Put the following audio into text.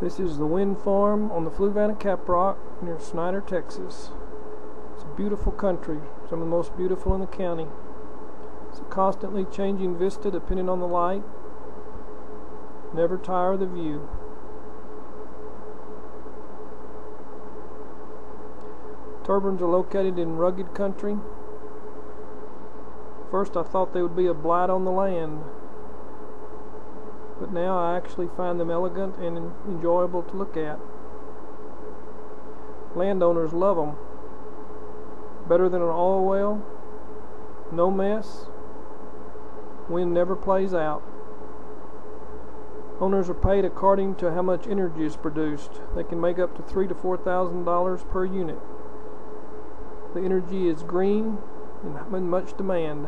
This is the wind farm on the Fluvanna Caprock near Snyder, Texas. It's a beautiful country, some of the most beautiful in the county. It's a constantly changing vista depending on the light. Never tire of the view. Turbines are located in rugged country. First I thought they would be a blight on the land, but now I actually find them elegant and enjoyable to look at. Landowners love them. Better than an oil well, no mess, wind never plays out. Owners are paid according to how much energy is produced. They can make up to three to four thousand dollars per unit. The energy is green and in much demand.